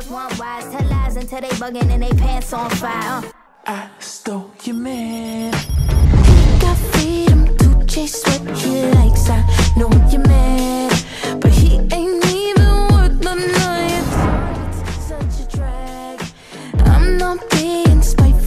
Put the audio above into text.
Tell lies until they and they pants on fire. Uh. I stole your man. Got freedom to chase what he likes. I know your man, but he ain't even worth the night. I'm not being spiteful.